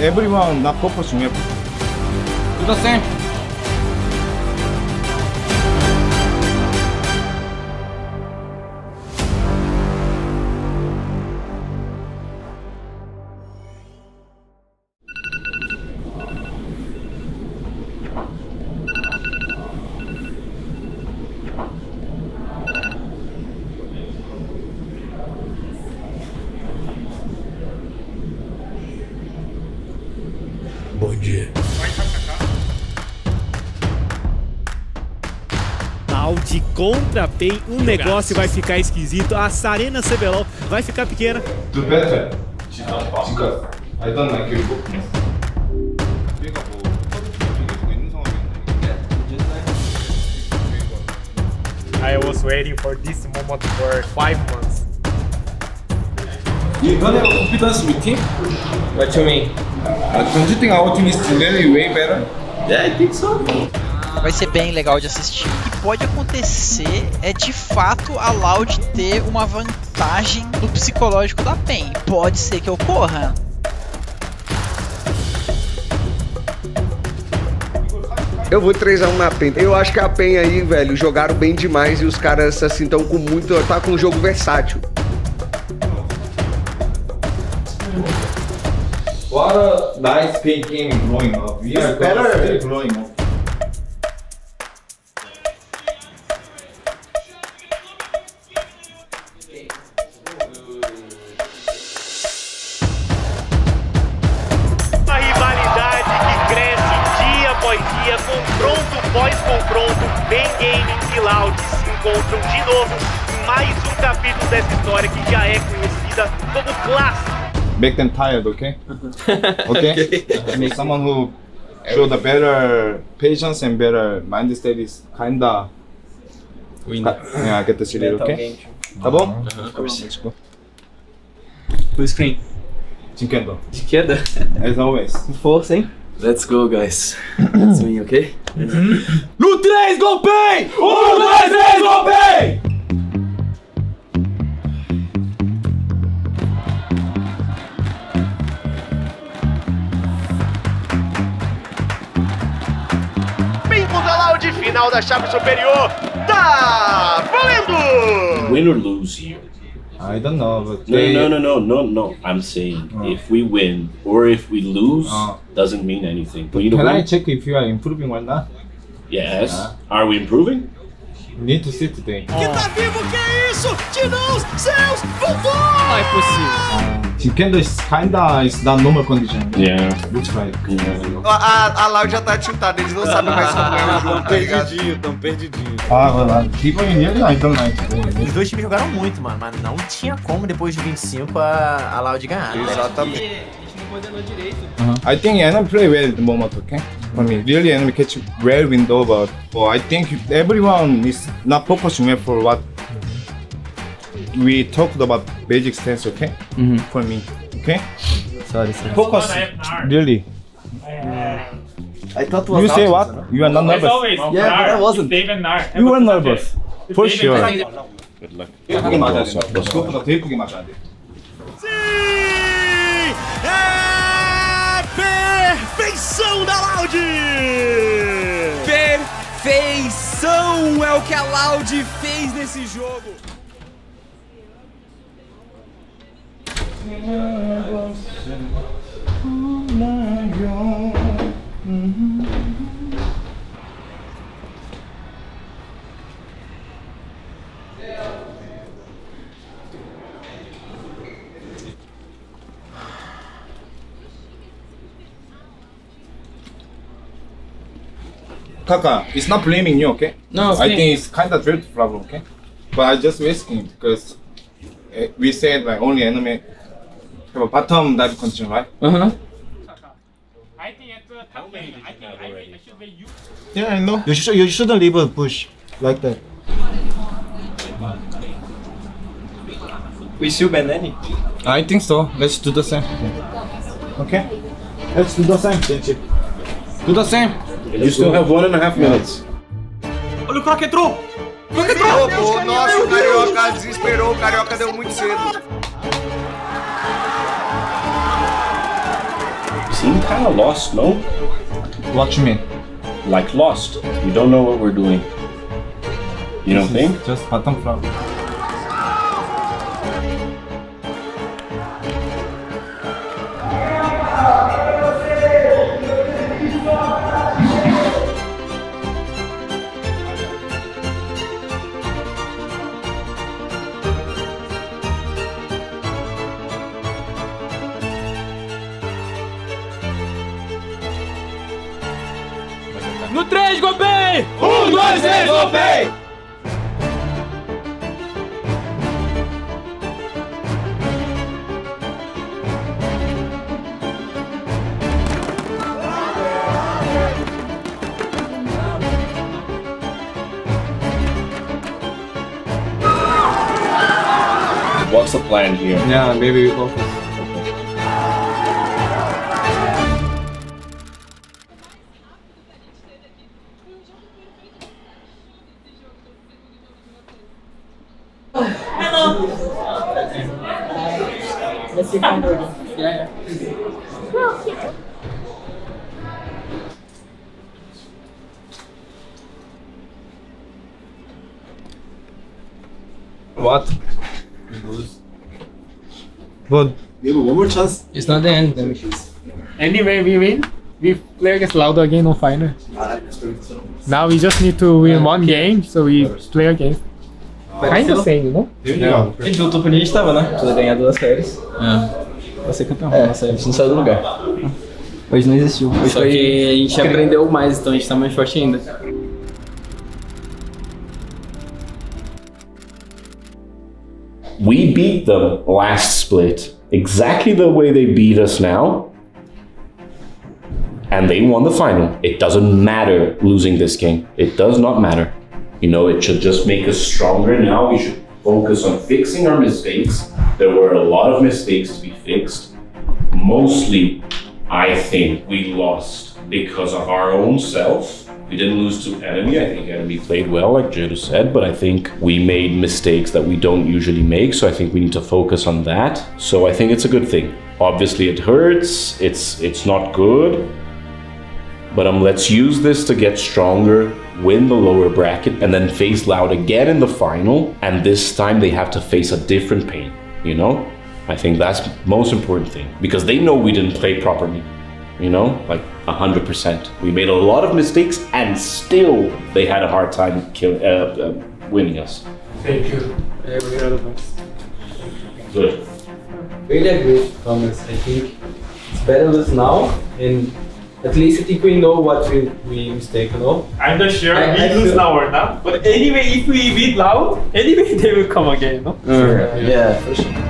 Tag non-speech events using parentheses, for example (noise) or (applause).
everyone not focus 중에 Do the same. Bom dia. Audi contra a o um negócio vai ficar esquisito, a Sarena CBLOL vai ficar pequena. Do better. I don't like. I was waiting for this moment for five months. You're gonna compete us with him? What you mean? Uh, don't you think is really way better? Yeah, I think so. Vai ser bem legal de assistir. O que pode acontecer é de fato a Loud ter uma vantagem no psicológico da PEN. Pode ser que ocorra. Eu vou 3x1 na PEN. Eu acho que a PEN aí, velho, jogaram bem demais e os caras, assim, estão com muito. tá com um jogo versátil. What a nice big game growing up. We are better. still growing up. Uma rivalidade que cresce dia após dia, confronto pós confronto, bem Gaming e Loud se encontram de novo em mais um capítulo dessa história que já é conhecida como clássico. Make them tired, (laughs) okay? Okay? I mean, someone who show the better patience and better mind state is kinda. Win. Yeah, get the series, okay? Tá bom? Of course. Let's go. Full screen. Jinkendo. De queda. As always. Força, hein? Let's go, guys. (clears throat) Let's win, okay? No 3, go paiN! 1, 2, 3, go Loud, final da chave superior. Tá valendo! win or lose here. I don't know, but No, they... no, no, no, no, no. I'm saying if we win or if we lose Oh. doesn't mean anything. But you know Can I check if you are improving or not? Yes. Ah. Are we improving? To see today. Que tá vivo, que é isso? Tiranos, seus, voltou! Não é possível. Jinkendo is kinda is not normal condition. Yeah. Like. A, a, a Loud já tá tiltada, eles não sabem mais como é o jogo, tá ligado? tão perdidinho. Ah, vai lá. Tipo, ele I don't like. Os dois times jogaram muito, mano, mas não tinha como depois de 25 a, a Loud ganhar. né? Exatamente. I think enemy play well at the moment, okay? I mean, really enemy catch well window, but but I think everyone is not focusing well for what we talked about basic stance, okay? Mm-hmm. For me, okay? Sorry, sorry. Focus, really. I thought You say what? You are not nervous. Yeah, but I wasn't. You were nervous, for sure. Good luck. 예쁘게 맞아야 돼. 그것보다 더 예쁘게 맞아야 돼. Perfeição da Loud! Perfeição é o que a Loud fez nesse jogo. Kaka, it's not blaming you, okay? No, I okay. think it's kind of drift problem, okay? But I just risking because uh, we said like only enemy have a bottom dive condition, right? Uh huh. I think at the top lane, I think I, I should be you. Yeah, I know. You, should, you shouldn't leave a bush like that. We still ban any? I think so. Let's do the same. Okay? Let's do the same, Genchi. Do the same. You still have one and a half minutes. Olha o Croc entrou! Croc entrou! Pô, nossa, o Carioca desesperou, o Carioca deu muito cedo. seem kind of lost, no? What you mean? Like lost. We don't know what we're doing. You don't think? Just bottom front. No 3, Go paiN! Um, 1, 2, 3, Go paiN! What's the plan here? Yeah, maybe we focus. What? But Maybe one more chance. It's not the end, then. Anyway, we win. We play against Laudo again on final. Now we just need to win one game, so we play again. Kind of same, you know? A gente voltou pra onde a gente tava, né? Precisa ganhar duas séries. É. Pra ser campeão. É, a gente não saiu do lugar. Hoje não existiu. Hoje Só que a gente aprendeu mais, então a gente tá mais forte ainda. We beat them last split exactly the way they beat us now. And they won the final. It doesn't matter losing this game. It does not matter. You know, it should just make us stronger now. We should focus on fixing our mistakes. There were a lot of mistakes to be fixed. Mostly, I think we lost because of our own self. We didn't lose to enemy. I think enemy played well, like Jado said, but I think we made mistakes that we don't usually make. So I think we need to focus on that. So I think it's a good thing. Obviously, it hurts. It's it's not good. But um, let's use this to get stronger, win the lower bracket, and then face Loud again in the final. And this time they have to face a different pain. You know, I think that's most important thing because they know we didn't play properly. You know, like hundred percent. We made a lot of mistakes, and still they had a hard time kill, uh, uh, winning us. Thank you. Good. Really agree with Thomas. I think it's better lose now, and at least I think we know what we, we mistake, you know? I'm not sure I- we I lose feel- now or not, but anyway, if we beat Loud, (laughs) anyway they will come again, no? Mm. Yeah, for sure.